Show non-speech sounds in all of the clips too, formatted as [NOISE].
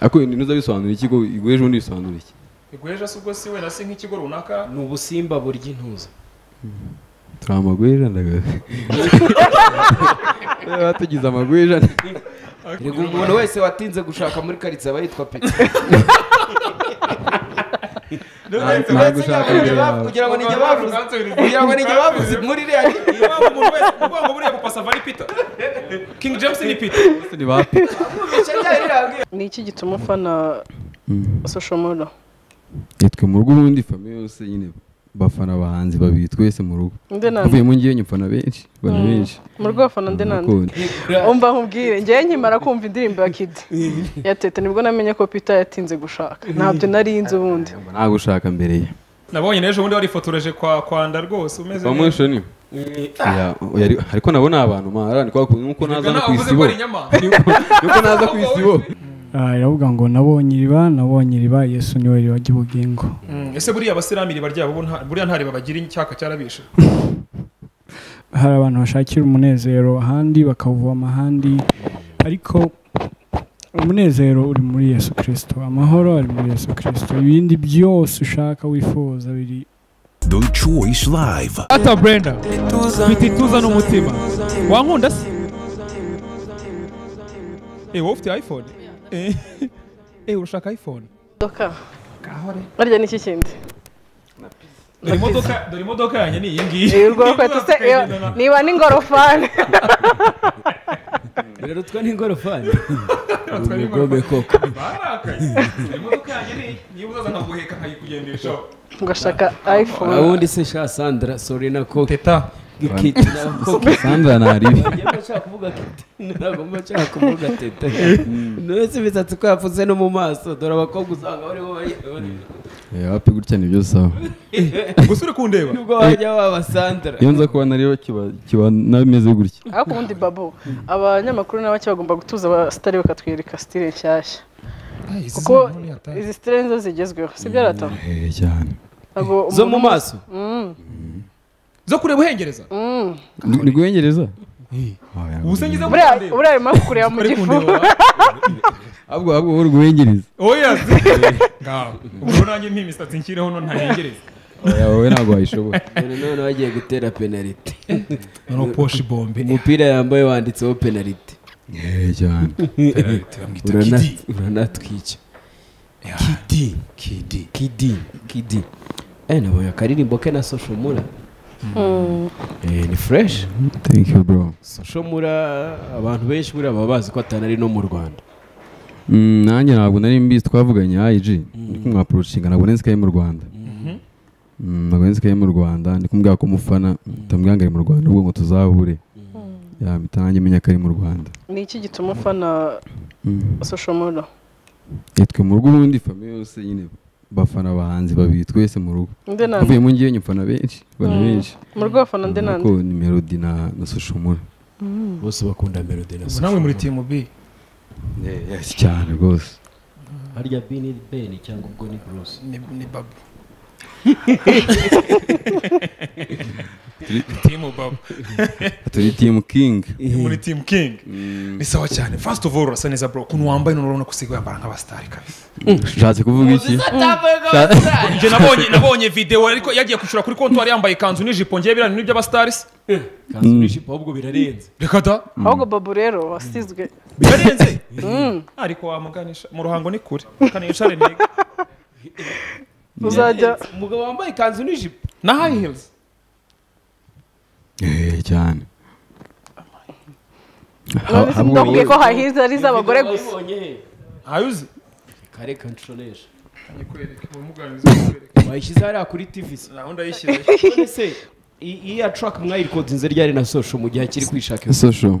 ariko ntuza bisobanura iki ko iguhe ejo bundi bisobanura iki? Iguheje se ubwo si wenda si nk'ikigo runaka ni ubusimba burya intuza. Turi amagweja ndagaze batugize [LAUGHS] amagweja rega umuntu wese watinze gushaka muri karitsiye aba yitwa peti [LAUGHS] nta gushaka mbere yawe kugira ngo nijye bavuze kugira ngo nijye bavuze muri iriya umuntu wese uvuga ngo buriya papa sava ni peter king james ni peter bose ni ba Peter. ni iki gituma ufana social media twe mu rugo ubundi famiye yose nyine bafana abahanzi babiri twese mu rugo. Avuyemo ngewe nyifana benshi bana benshi. Mu rugo bafana nde nande umva nkubwire ngewe nkimara kumva indirimbo ya kidi ya teta ni bwo namenye ko peter yatinze gushaka. Ntabyo nari nzi ubundi. Nta gushaka mbere ye. Nabonye n'ejo bundi warifotoreje kwa kwanda rwose umeze oya, ari- ariko nabo ni abantu mara ni kwa kuntu nuko naza no ku isibo. nuko [LAUGHS] naza ku isibo. Ah, iravuga ngo nabonye iriba nabonye iriba yesu ni we riba ry'ubugingo Mm, ese buriya abasilamu iriba ryabo buriya nta riba bagira icyaka cyarabishe? [LAUGHS] Hari abantu bashakira umunezero ahandi bakawuvoma ahandi ariko umunezero uri muri yesu kirisito amahoro ari muri yesu kirisito ibindi byose ushaka wifuza biri The Choice Live. ata brenda mfite ituza n'umutima wankunda se? Eh wowe ufite iphone? Eh eh urashaka iphone. Imodoka barya n'iki kindi dore imodoka yanjye ni iyi ngiyi niba n'ingorofani birarutwa n'ingorofani umugome koko imodoka yanjye ni iyi niba uzaza nkaguheka nkayikugendeshaho ngashaka iphone. Ubundi se sha sandra sorry nako teta. kiti nako [LAUGHS] sandra kiti ntabwo [LAUGHS] nshaka kuvuga teta nose imisatsi ko yapfutse no mu maso. Dore abakobwa usanga bariho bari- wapi gutya ni byo sawa gusa [LAUGHS] uri kundeba? Nubwo wajya waba sandra. Iyo nza kuba nariho kiba nameze gutya. Ariko ubundi babu abanyamakuru nabo bagomba gutuza abasitari bakatwereka sitire nshyashya. Kuko izi sitire nizo zigezweho si byo rata Eh, zo mu maso? Mm, zo kureba uhengereza mm. Ni- guhengereza ngize buriya arimo kureba mu Uri gifu kundeba ahubwo ahubwo wowe uri guhengereza oya [LAUGHS] ngaho ubwo nanjye nti imisatsi nshyireho no ntahengereza Oya, wowe ntabwo wayishobora [LAUGHS] none [LAUGHS] none bagiye gutera penaliti no poshi bombe. Umupira yambaye wanditseho penaliti Eh, cyane Urana- uranatwica kidi. kidi. Kidi. Kidi. Eh nabonye akaririmbo ke na social mura ni fresh? Thank you bro. Social mura abantu benshi buriya baba bazi ko atanari no mu rwanda. Mm, nanjye ntabwo nari mbizi. Twavuganye IG ndi kumwapurocinga ntabwo nzi ko ari mu Rwanda. Mm, ntabwo nzi ko ari mu Rwanda ndi kumubwira ko umufana ndamubwira ngo ari mu Rwanda ubwo ngo tuzahure. Yamita nanjye menya ko ari mu Rwanda. Ni iki gituma ufana Mm. Eh, twe mu rugo ubundi famiye yose nyine. Bafana abahanzi babiri twese mu rugo. Nande avuyemo ngewe nyifana benshi bana benshi. Mu rugo bafana nde nande ko ni Melody na na Soshomura. Bose bakunda melody na ubu namwe muri timu b? Yes cyane rwose. Harya b ni ben cyangwa ubwo ni bruce? Ni babu. [LAUGHS] timu babu turi team king. Muri timu king. Ni sawa cyane first of all urasa neza bro. Ukuntu wambaye none urabona ko usigaye wambara nk'abasitari kabisa ushatse kuvuga iki njye nabonye nabonye video. Ariko yagiye kwishyura kuri kontwari yambaye ikanzu. N'ijipo ngiye birani n'iby'abasitari kanzu ahubwo birarenze reka da ahubwo babu rero wasizwe. Birarenze [LAUGHS] ariko wamuganisha mu ruhango ni kure kanishare niga uzajya umugabo wambaye ikanzu n'ijipo na high heels. Eh, cyane ndakubwiye ko hahize ari iz'abagore gusa nyikwereke umuganizi nyikwereke wayishyize hariya kuri tv se naho ndayishyira none se i- iya track mwayirikodinze ryari na social mu gihe akiri kwishakira? social?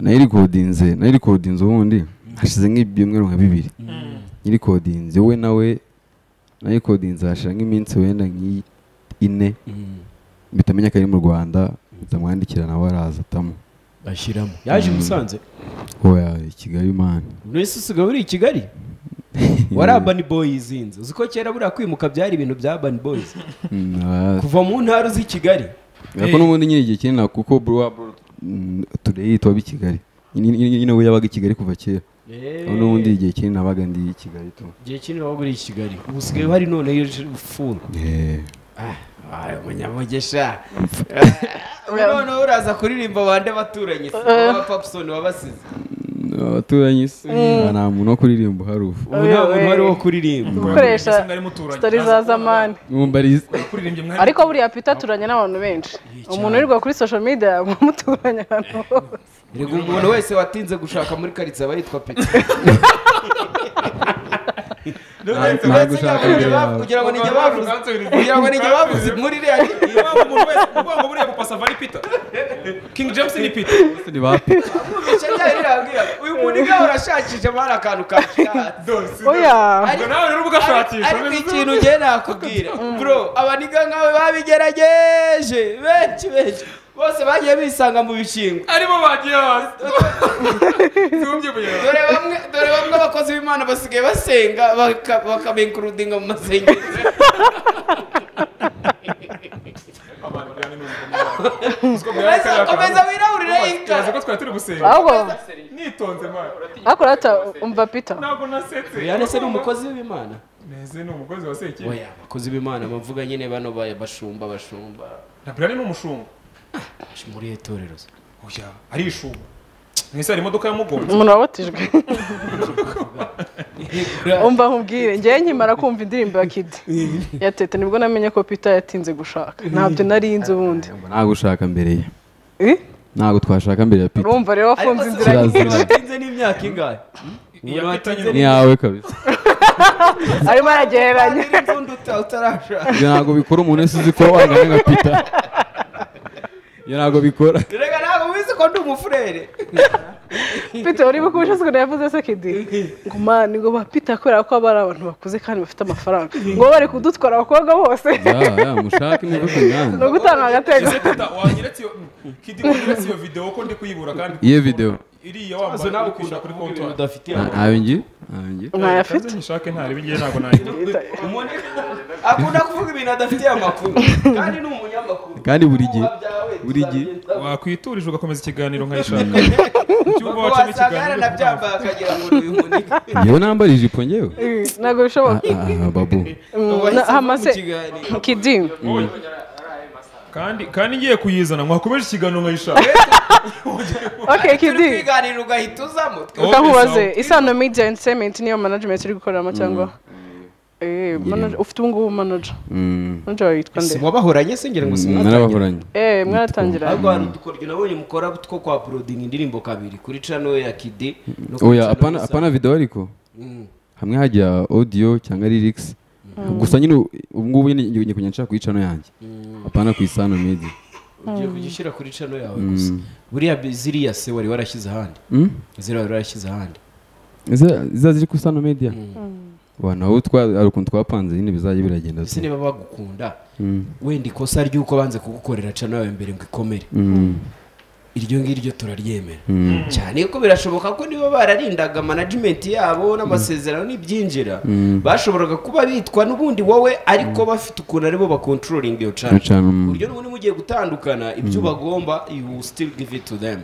Nayirikodinze nayirikodinze ubundi. Hashize nk'ibyumweru nka bibiri. Nyirikodinze we nawe nayirikodinze hashira nk'iminsi wenda nk'ine. Mpita menya ko ari mu rwanda ndamwandikira nawe araza atamo. Ashyiramo yaje i musanze? Oya i kigali mani mbese usigaye uri i kigali? [LAUGHS] Wari abani boyiz inzu. Uzi ko kera buriya kwimuka byari ibintu bya abani boyiz Mm, ah, kuva mu ntara uzi i kigali. Ariko n'ubundi nyine igihe kinini kuko mm, today tuba i kigali. Nyine we yabaga i kigali kuva kera. Eh, n'ubundi igihe kinini nabaga ndi i kigali tu. Igihe kinini wabaga uri i kigali. Ubu usigaye hari none furu Eh, Ah, umunyamugisha [LAUGHS] noneho uraza kuririmba bande baturanyi si ba papusoni wabasize? Abaturanyi se nta nta muntu wo kuririmba uhari ubu ubu nta muntu wari wo kuririmba. Gukoresha sitori za zamani. ariko buriya pita aturanye n'abantu benshi. Umuntu wirirwa kuri social media [LAUGHS] muturanye ahantu hose umuntu wese watinze gushaka muri karitsiye aba yitwa peti [LAUGHS] kugira ngo nijye bavuze kugira ngo nijye bavuze muri iriya Iyo mpamvu umuntu wese uvuga ngo buriya papa sava ari King James ni Peter ni ba Peter. bice ryari rirambwira uyu muntu igaho urashakisha amahari akantu kashatse oya nawe rero ugashakisha ariko ikintu ugiye nakubwira bro abaniga nkawe babigerageje benshi benshi bose bagiye bisanga mu bishingwe. Aribo bagiye hasi. [LAUGHS] Dore bamwe dore bamwe abakozi b'imana basigaye basenga baka- bakabenkurudinga mu masengesho komeza wirabure wirahurire ko twari turi gusenga. Ahubwo nitonze mwana ariko rata umva peter. Ntabwo nasetse. Yane se ni umukozi w'imana? Neze ni umukozi wa sekeye oya abakozi b'imana bavuga nyine bano bashumba bashumba. Na Brian ni umushumba muri iri torero se. oya arishumba mwese hari imodoka yamugonze umuntu wabatijwe umva nkubwire ngewe nkimara kumva indirimbo ya kidi ya teta ni bwo namenye ko pita yatinze gushaka ntabyo nari nzi ubundi ntabwo ushaka mbere ye Eh? ntabwo twashaka mbere ya Peter urumva rero wafunze inzira nyinshi watinze n'imyaka ingahe Iya Umuntu Peter watinze ni yawe kabisa arimo aragereranya ntabwo bikora umuntu wese uzi ko wangana nka Peter ntabwo bikora. Reka ntabwo ubizi ko ndi umufurere. Pita uri bukushe ukuntu yavuze se kidi? Ngo mani ngo ba pita kubera ko aba ari abantu bakuze kandi bafite amafaranga. Ngo bari kudutwara abakobwa bose. [LAUGHS] Ya ya mushake muve ku ni ugutanga agatego. Wanyeretse iyo iyo ko ndi kuyibura kandi iyo video iriya Maze wambaye nawe uri kwishyura ukunda kuri kuvuga ibintu kontwari udafitiye nta- ntayo ngira ntayo ngira ntayafite Kaze nyishake ntari bigiye ntabwo nayigira Umuntu akunda kuvuga ibintu adafitiye amakuru. Kandi ni umunyamakuru. Kandi buri gihe. Ibihuha byawe buri gihe. tuzagenda- wakwiturije ugakomeza ikiganiro nkayishaka icyumba Ubwo wacamo wasanga ikiganiro. yaranabyambaye akagira ngo ni uyu muniga ngewe nambara ijipo ngewe? Eh, ntabwo bishoboka. Ah, ah, babu. Wahise uva mu hamase kiganiro. kidi kandi kandi ngiye kuyizana mwakomeje ikiganiro nkayishaka [LAUGHS] ok turi kidi kwiganira ugahita uzamo sawa. isano media entertainment niyo management iri gukoreramo cyangwa? Eh, manager- ufite ubu ngubu manager. Mm. manager wawe yitwa Si nde? wabahoranye se ngira ngo Mm, simwatangira narabahoranye eh mwaratangira ahubwo hari udukoryo nabonye mukora two kwa porodinga indirimbo kabiri kuri cano ya kidi kuri oya channel apana apana video ariko? Mm. hamwe hajya audio cyangwa lyrics? Gusa nyine ubu ngubu nyine ngiye kujya nshaka kuyicano yanjye. Apana ku isano media. Ugiye kujya kuri cano yawe gusa. Buriya ziriya se wari warashyize ahandi. Mm? ziriya wari warashyize ahandi. Iza- ziri ku sano media naho twa hari ukuntu twapanze nyine bizajya biragenda ese niba bagukunda Mm. wenda ikosa ry'uko banze kugukorera cano yawe mbere ngo ikomere. Mm. Iryo ngiryo turaryemera. Mm. cyane ko birashoboka ko niba bararindaga management yabo n'amasezerano n'ibyinjira. Mm. bashoboraga kuba bitwa n'ubundi wowe ariko bafite ukuntu aribo bakontrolinga iyo mm. uburyo n'ubundi mugiye gutandukana ibyo bagomba you will still give it to them.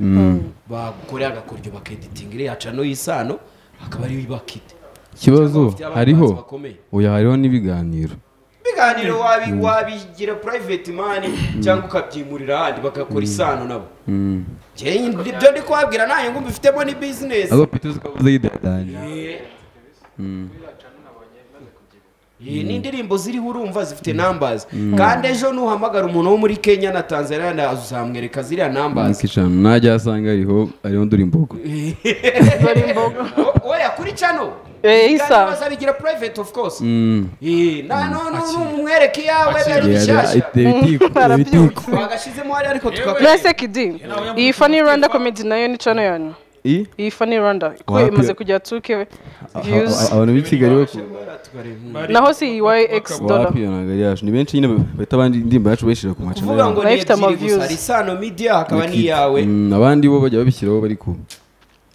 Bagukorera agakoryo bakeditinga iriya cano y'isano akaba ariyo ibakite ikibazo hariho? oya hariho n'ibiganiro ibiganiro wabi- wabigira private money cyangwa ukabyimurira ahandi bagakora isano nabo. Mm. Ibyo ndi kubabwira nanjye ngo mbifitemo ni business. Ahubwo Peter ukabuze yidadanye Eh. iyi ni indirimbo ziriho urumva zifite numbers. Kandi ejo nuhamagara umuntu wo muri kenya na tanzania uzamwereka ziriya ikicano najya asanga hariho hariho nduri imbogo. [LAUGHS] Bari imboga O- oya kuri cano Eh, isa. bazabigira private of course. Mm. Eh, na none numwereka iyawe Yeah, bishyashya bagashyizemo hariya ariko tukakora mwese kidi iyi funny rwanda comedy na yo ni channel yanyu I? iyi funny rwanda. Ko Wapi- imaze kujya tuke views. abantu b'i kigali bo naho si YX dollar. wapi iyo ntabwo ari yacu ni benshi nyine bahita abandi indirimbo yacu bayishyira ku macana yabo ni Nayo ifite gusa hari isano media hakaba n'iyawe abandi bo bajya babishyiraho bari ku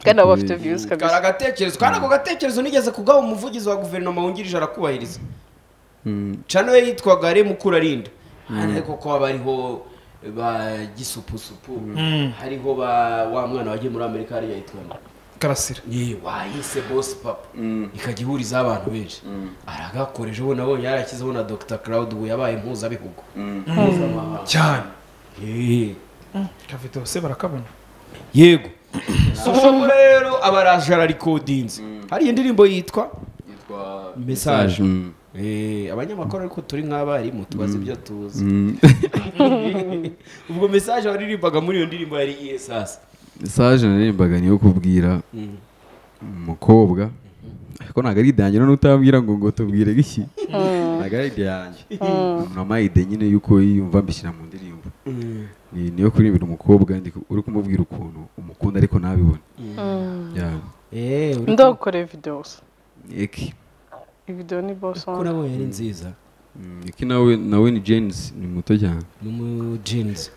kandi aba bafite views kari kabisa agatekerezo kandi ako gatekerezo nigeze kugaha umuvugizi wa guverinoma wungirije arakubahiriza. Cyane cano ye yitwaga remu arinda ariko ko haba hariho ba gisupusupu. Hariho ba wa mwana wagiye muri amerika hariya yitwa karasira. Yewe wayise bose papa. Ikajya ihurizaho abantu benshi. Aragakoresha ubona abonye yarashyizeho na dr. Claude ubu yabaye mpuzabihugu. Mpuzamahanga cyane. Yewe kavido se barakabona. Yego [CLEARS THROAT] soshomura rero aba araje ararikodinze hari indirimbo yitwa? Message. Mm. Eh, abanyamakuru ariko turi nk'abarimu tubaza ibyo tuzi. Mm. [LAUGHS] ubwo message waririmbaga muri iyo ndirimbo yari iye sasa. Message naririmbaga niyo kubwira umukobwa. Ariko ntabwo ari idange none utabwira ngo ngo tubwire iki ntabwo ari yanjye mama ide nyine yuko yiyumva mbishyira mu ndirimbo. Niyo kuririmbira umukobwa uri kumubwira ukuntu umukunda ariko ntabibone. Yeah. Eh, ndagukore videwo gusa Eki video ni boss ko nabonye ari nziza. Mm, Eki nawe nawe ni James ni muto cyane. Ni umu jeans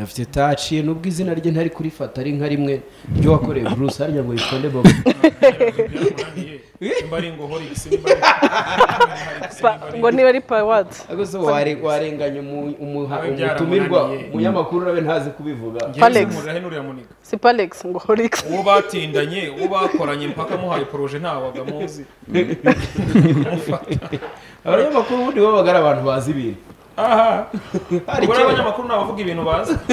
afite taci nubwo izina rye ntari kurifata ari nka rimwe ryo wakoreye bruce harya ngo yitonde bobo. Ngo horigisi niba ari pawadi ariko se ware- warenganya umutumirwa umunyamakuru nawe ntazi kubivuga. Si palex ngo horix uwo batindanye uwo bakoranye mpaka muhaye poroje ntawaga muzi. [LAUGHS] Abanyamakuru ubundi babaga ari abantu bazi ibintu. Ubwo icyo- n'abanyamakuru ni abavuga ibintu bazi [LAUGHS]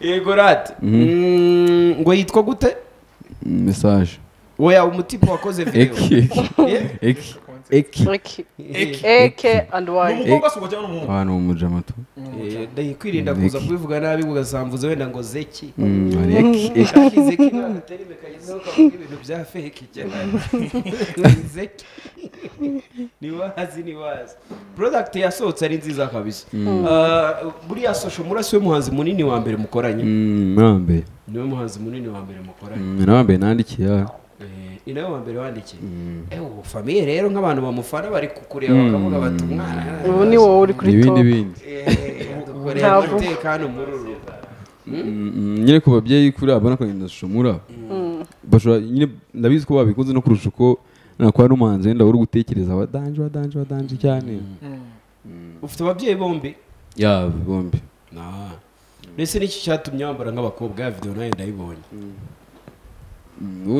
yego rati Mm, ngo yitwa gute? Mm, message. Oya umutipe wakoze video. Eki. Eki. Eki. Eki. Eki. Eke and ni y umukobwa si ubwo cyangwa ni umuhungu abantu mu mujamato Eh, ndakwirinda kuza kubivuga nabi ugasambuza wenda ngo zeki. Mm, hari Eki Eki. Shaki zeki ni agaterime kagezeho kavuga ibintu bya fake. [LAUGHS] Cyane zeki. Ni wazi ni wazi. Product yasohotse ari nziza kabisa. Ah, buriya social murasi we muhanzi munini wa mbere mukoranye. Mm, ni niwe muhanzi munini wa mbere mukoranye. Mm, wambere nandikiye aha. Eh, ni nawe wa mbere wandikiye. Eh ubu famiye rero nk'abantu bamufana bari kukureba bakavuga bati umwana ubu ni wowe uri kuri top. bindi eh, [LAUGHS] dukoreye Ntabwo. umutekano muri uru rugo. Mm, mm, nyine ku babyeyi kuri abona ko ndashomura bashobora nyine ndabizi ko babikunze no kurusha uko nakora n'umuhanzi wenda uri gutekereza wadanje wadanje wadanje cyane. Ufite ababyeyi bombi? Ya bombi. Na. Mbese n'iki cyatumye wambara nk'abakobwa ya video nawe ndayibonye? Ubu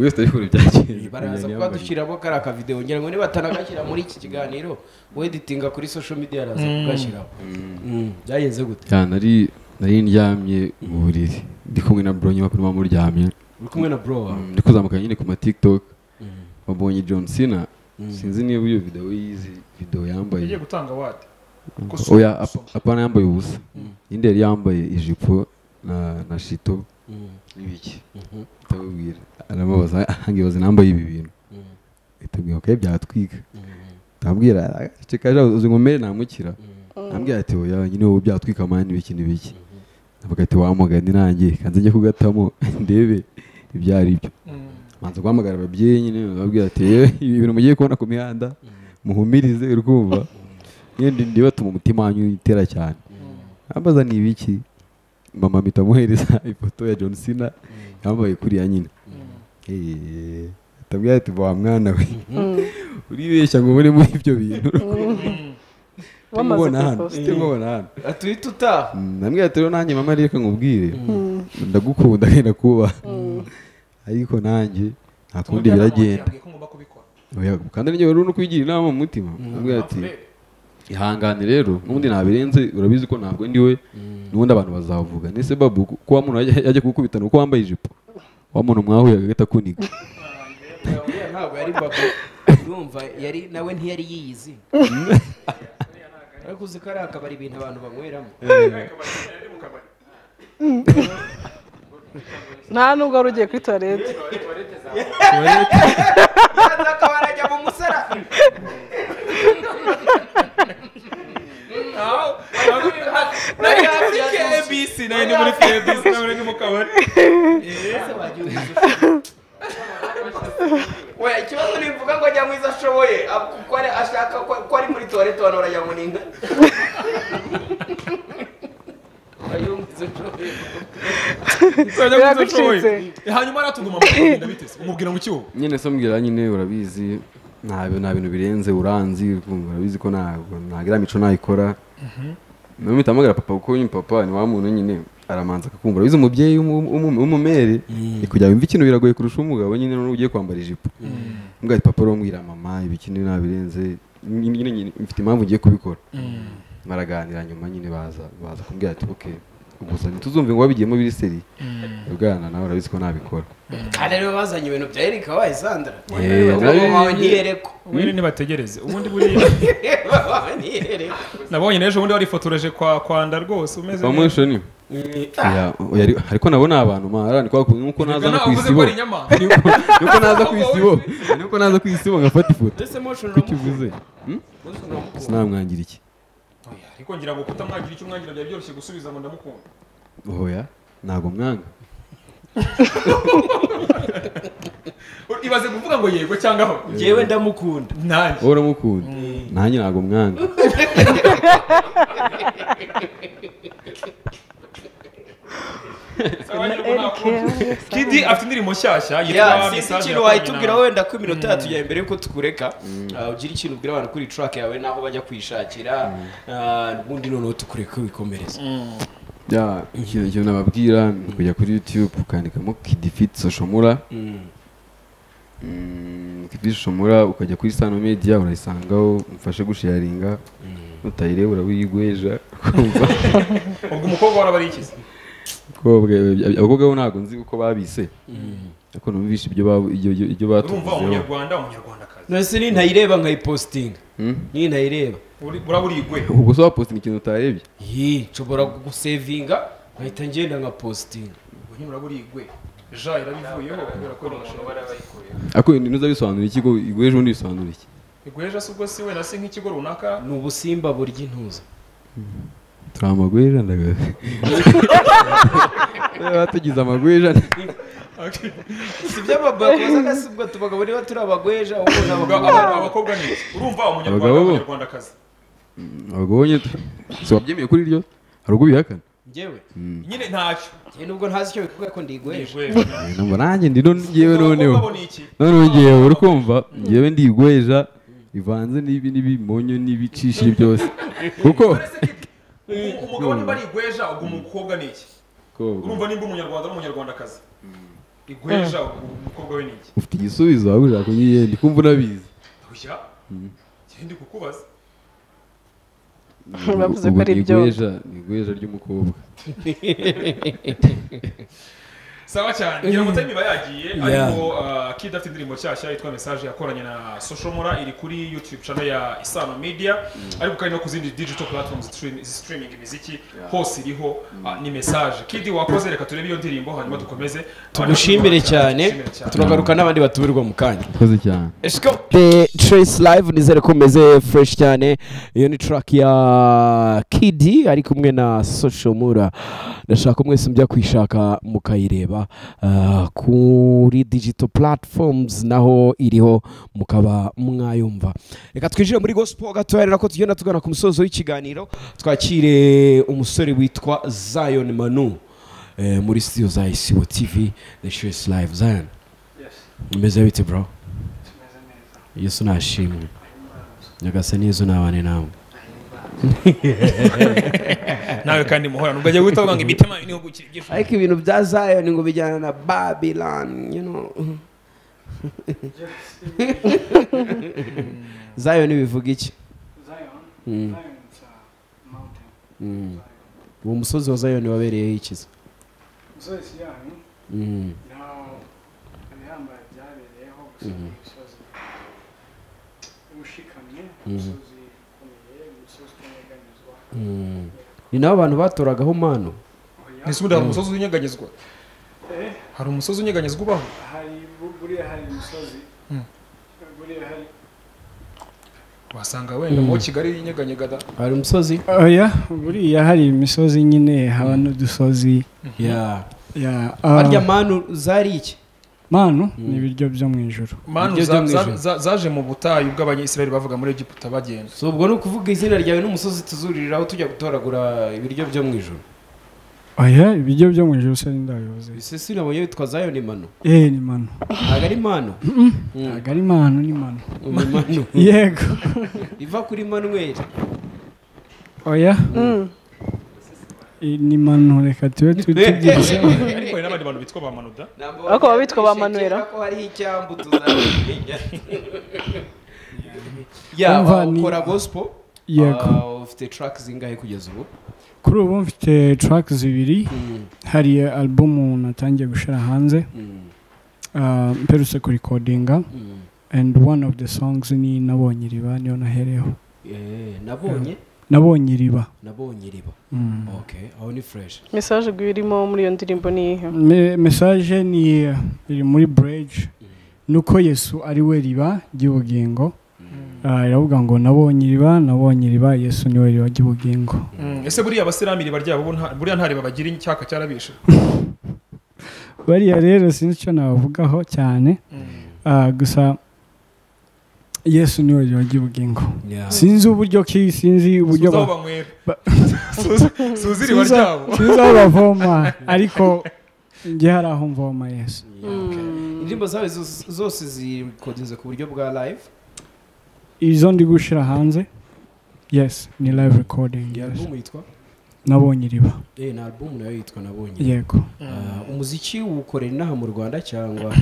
wese ariko byakiriye baraza kuba dushyiramo kariya kavideo ngira ngo niba batanagashyira muri iki kiganiro weditinga kuri social media araza kugashyiraho Mm, byagenze gute? Ya nari nari ndyamye mu buriri. Ndi kumwe na bro nyuma kuri mama uryamye uri kumwe na bro wawe ndi kuzamuka nyine ku ma tiktok wabonye John Cena sinzi niba iyo video yizi video yambaye. Yagiye gutanga wadi oya ap- apana yambaye ubusa. Indi yari yambaye ijipo na na shito. N'ibiki. Ndababwira. Aramubaza angibaza nambaye ibi bintu? Itubwira ko byatwika. Ndabwira agace kaje uzi nkomere namukira. Ambwira ati oya nyine wowe byatwika mani ibiki n'ibiki. Avuga ati wamugani nanjye kanze njye kugatamo. [LAUGHS] Ndebe ibyo ari byo manza guhamagara ababyeyi nyine babwira ati "Eh, ibi bintu mugiye kubona ku mihanda muhumirize uri kumva nyine ndi batuma umutima wanyu utera cyane. Ambaza ni ibiki? Mama mpita amuhereza [LAUGHS] ifoto ya John Cena yambaye kuriya nyine. Atabwira ati wa mwana we. [LAUGHS] Uribeshya ngo muri muri ibyo bintu. [LAUGHS] Wamaze tumubona hano kuyiposta tumubona hano. Atuhita utaha Mm, namwe rero nanjye mama reka nkubwire. Ndagukunda ngenda kuba. Ariko nanjye nta kundi biragenda Oya, kandi niyo wari uri kwigira inama mu mutima ambwira ati ihangane rero n'ubundi nabirenze urabizi ko ntabwo ndi we n'ubundi abantu bazavuga. Nese babu ko wa muntu yajya kugukubitana uko wambaye ijipo? Wa muntu mwahuye agahita akuniga. Ntabwo yari babu. Urumva yari nawe ntiyari yiyizi. Ariko uzi ko ari akabari ibintu abantu banyweramo. [LAUGHS] nta nubwo wari ugiye kuri toilette akabari ajya mu musara nari hafi ya KBC nari ndi muri KBC nari ndi mu kabari we ikibazo nivuga ngo ajya mu izo ashoboye kuko ashaka ko ari muri tuwarete abantu barajya ngo ashoboye Biragucitse. Hanyuma aratuguma mu kugenda bitese umubwira ngo ikiwo nyine se mbwira nyine urabizi. Nta nta bintu birenze uranzi urabizi ko ntabwo ntabwo iriya mico nayikora. Nawe mpita mpamagara papa kuko nyine papa? Ni wa muntu nyine. Aramanza akakumva urabizi umubyeyi w'umu- w'umu- w'umumere ni kugira ngo yumve ikintu biragoye kurusha umugabo nyine n'ubu ugiye kwambara ijipo. Mbwa ati papa urambwira mama ibiki ni nabirenze nyine nyine mfite impamvu ngiye kubikora. Baraganira nyuma nyine baza baza kumbwira ati okay gusa ntituzumve ngo wabigiyemo biri seri? Ubwana nawe urabizi ko nabikora. Kandi ariwe bazanye ibintu bya erika wabaye sandra ntiyereko wabaye niyereko. Ubundi ntibategereze [LAUGHS] ubundi buriya. Nabonye niyereko. Nabonye n'ejo fotoreje warifotoreje kwa kwanda rwose umeze bamuhishe ni. Ari- ariko nabona abantu mara ni kwa kuntu nuko naza no ku isibo nuko [LAUGHS] naza ku isibo nuko naza ku isibo ngafata ifoto. Uvuze? Hmm? sinamwangira iki Oya, ariko ngira ngo kutamwagira icyo umwangira byari byoroshye gusubiza ngo ndamukunda oya ntabwo mwanga. [LAUGHS] Ibaze kuvuga ngo yego cyangwa aho? Njyewe ndamukunda. Nanjye. Wowe uramukunda nanjye ntabwo mwanga [LAUGHS] [LAUGHS] kidi afite indirimbo nshyashya Ya, yitwa message ikintu yakoranye wahitubwira na- wenda ko iminota yatujyaye mbere yuko tukureka. Ah, ugira ikintu ubwira abantu kuri track yawe n'aho bajya kwishakira Ah, ubundi noneho tukureke wikomereza ya ikintu nababwira ni kujya kuri youtube ukandikamo kidifit soshomura Mm, kidifit soshomura ukajya kuri sano media urayisangaho umfashe gusharinga. Nutayireba urabuyigweja kumva [LAUGHS] ubwo umukobwa waraba ari ikizi abakobwa abakobwa bo ntabwo nzi uko babise. Ariko numvishe ibyo baba- ibyo- ibyo- ibyo urumva batuvuzeho umunyarwanda umunyarwandakazi. Nose ni ntayireba nkayipositinga Hmm? ni ntayireba Uri- uraba uri igwe ubwo se wapostinga ikintu utarebye? Yi nshobora gusevinga nkahita ngenda nka positinga ubwo nyine uraba uri igwe ja irabivuyeho kubera ko ntibashobora ariko ntuza bisobanura iki ko igweje undi bisobanura iki? Igweje se ubwo si wenda si nk'ikigo runaka? Ni ubusimba burya intuza. Turi amagweja ndagaze batugize amagweja si iby'amababa bazaga si ubwo tubagabo niba turi abagweja ahubwo ni Ubwo abagabo aba- abakobwa ni iki urumva umunyarwanda Abagabo bo? umunyarwandakazi abagabo nye si wabyemeye kuri ryo hari ubwo ubihakana njyewe nyine ntacyo njye nubwo ntazi icyo bivuga ko numva nanjye ndi none ngewe noneho noneho ngewe uri kumva ngewe ndi igweja bivanze n'ibi n'ibimonyo n'ibicishije byose kuko Um- umugabo niba ari igweja ubwo umukobwa ni iki? Urumva nimba umunyarwanda n'umunyarwandakazi igweja ubwo umukobwa we ni iki? Ufite igisubizo waba ushaka kunyiyenda ndi kumva unabizi. Oya? Njye ndi kukubaza. Bavuze ko ari ni ibyo. igweja ni igweja ry'umukobwa. [LAUGHS] sawa cyane. Ngira ngo time iba yagiye ariko uh, kid afite indirimbo nshyashya yitwa message yakoranye na social mora iri kuri youtube channel ya isano media. Ariko kandi no ku zindi digital platforms stream- streaming imiziki hose iriho uh, ni message. Kid wakoze reka turebe iyo ndirimbo hanyuma dukomeze. Tugushimire cyane. Turagaruka n'abandi batubirwa mu kanya. Ikoze cyane. Let's go. The Trace Live nizere ko umeze fresh cyane. Iyo ni track ya Kid ari kumwe na Social Mura ndashaka mwese mujya kwishaka mukayireba kuri digital platforms naho iriho mukaba mwayumva. Reka twinjire muri gospel gatoya ko tugenda tugana ku musozo w'ikiganiro twakire umusore witwa Zion Manu eh, muri studio za Isibo TV The Trace Live. Zion umeze bite bro? Yesu nashimwe. Nyagasani yesu nabane nawe [LAUGHS] nawe kandi muhora nubwo agiye guhita avuga ngo imitima niho gukira ibyishimo ariko ibintu bya zayoni ngo bijyana na babiloni you know. [LAUGHS] Zayo bivuga iki? Mm. Mm. uwo musozi wa zayoni wabereyeho ikiza Mm. ibihambaye byabereyeho gusa umusozi ushikamye umusozi ni naho abantu batoragaho mano ese ubundi hari umusozi unyeganyezwa? Hari umusozi unyeganyezwa ubaho? Buriya hari imisozi buriya hari. Wasanga wenda mu kigali inyeganyega da? Hari umusozi? Oya buriya hari imisozi nyine haba n'udusozi. Ya ya harya manu zari iki? Manu? Ni ibiryo byo mu ijoro manu zaje mu butayu bw'abanyisirayeli bavuga muri egiputa bagenda so ubwo ni ukuvuga izina ryawe n'umusozi tuzuririraho tujya gutoragura ibiryo byo mu ijoro oya ibiryo byo mu ijoro se ndabivuze. Ese sinabonye witwa zion manu? Eh ni manu. Ntabwo ari manu? Ntabwo ari manu ni manu. Ni manu. [LAUGHS] Yego. [LAUGHS] Riva kuri manuel. Oya? I- ni manu reka tube tu- tubyigizeho ariko hari n'abandi bantu bitwa ba manuda Ariko baba bitwa ba Manuela. ko hariho icyambu tuzamenya yaba ukora [LAUGHS] gospel. Yego. ah, ufite track zingahe kugeza ubu kuri ubu mfite track zibiri hari albumu natangiye gushyira hanze. Uh, mperutse kurikodinga and one of the songs ni nabonye iriba niyo nahereyeho Eh, nabonye nabonye iriba. Nabonye iriba. Mm. okay aho ni fresh. Message gwirimo muri iyo ndirimbo ni ihe message ni uh, iri muri bridge. Nuko yesu ari we riba ry'ubugingo. Uh, iravuga ngo nabonye iriba nabonye iriba yesu niwe riba ry'ubugingo. Ese buriya abasiramu iriba ryabo bo buriya nta riba bagira icyaka cyarabishe? [LAUGHS] Bariya rero sinzi icyo nabavugaho cyane. Uh, gusa yesu ni we riba ry'ubugingo Yeah. sinzi uburyo ki sinzi uburyo Sinzi- aho bavoma. Ariko njye hari aho mvoma yesu. Okay. indirimbo zawe zos- zose zikodinze ku buryo bwa live? Izo ndi gushyira hanze? Yes ni live recording. Iyi yes. album yitwa? Nabonye iriba. Eh na album na yo yitwa nabonye. Iriba. yego. Ah, umuziki uwukorera inaha mu rwanda cyangwa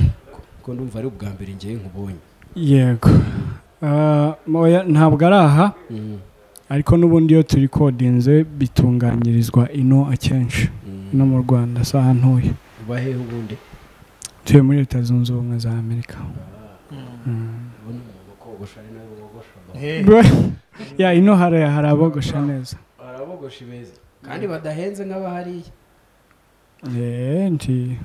ko ndumva ari ubwa mbere ngewe nkubonye? Yego. Ah, ntabwo ari aha Mhm, ariko n'ubundi iyo turi kodinze bitunganyirizwa ino akenshi. Mhm. no mu rwanda si aha ntuye. Uba hehe ubundi? Tuye muri leta zunze ubumwe za amerika. Mm. wogosha Eh, [LAUGHS] ya ino hari hari abogosha neza. Arabogosha beza. Kandi badahenze nk'abahariya Eh, nti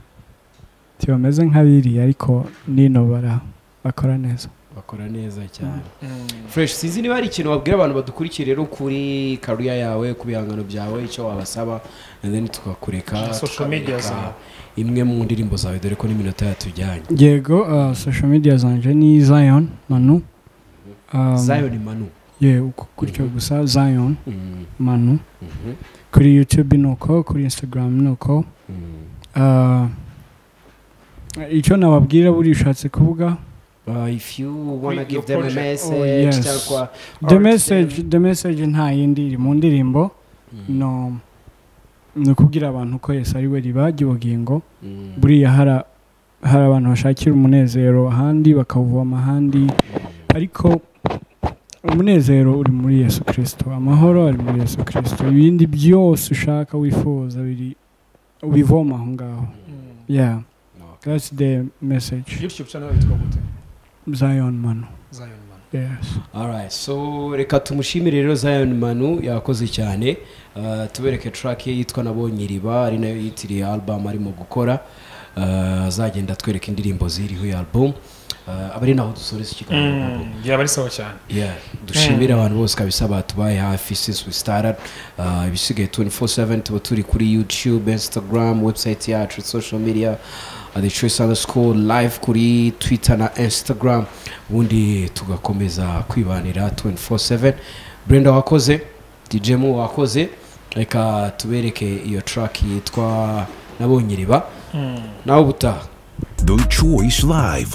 ntibameze nk'abiriya ariko nino bara bakora neza. Bakora neza cyane. Mm. fresh sinzi niba hari ikintu wabwira abantu badukurikiye rero kuri career yawe ku bihangano byawe icyo wabasaba then tukakureka imwe mu ndirimbo zawe dore ko n'iminota yatujyanye yego uh, social media zanje ni zion manu. Um, zion manu. Gutyo gusa zion Mhm, manu. Mhm, kuri youtube ni uko kuri instagram ni uko uh, icyo nababwira buri ushatse kuvuga Uh, if you wanna Your give them a project. message Oh, yes. cyangwa the message the message nta yindi iri mu ndirimbo. Mhm, no ni ukubwira abantu ko yesu ari we riba ry'ubugingo mhm, buriya hari abantu bashakira umunezero ahandi bakawuvoma ahandi ariko umunezero uri muri yesu kirisito amahoro ari muri yesu kirisito ibindi byose ushaka wifuza biri ubivoma aho ngaho. Yeah. That's the message. Youtube channel yitwa gute? Zion manu. Zion man yes. Alright, so reka tumushimire rero Zion Manu yakoze cyane. Uh, tubereke track ye yitwa nabonye iriba ari na yo yitiriye album arimo gukora. Uh, azagenda atwereka indirimbo ziriho iyi album. Uh, aba ari naho dusoreza ikiganiro Mm, byaba ari sawa cyane. Yeah, dushimire abantu bose kabisa batubaye hafi since we started. Uh, ibisigaye 24/7 tuba turi kuri YouTube Instagram website yacu social media. uh, the choice underscore live kuri Twitter na Instagram ubundi tugakomeza kwibanira 24/7 Brenda wakoze DJ Mu wakoze reka tubereke iyo track yitwa nabonye iriba Mm. nawe ubutaha The Choice Live.